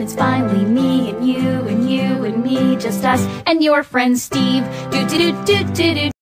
It's finally me and you and you and me, just us and your friend Steve. Do do do do do do.